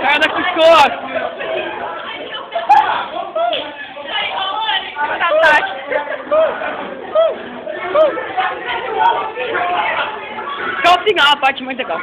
Cara que corre! Calcinha, a parte muito legal.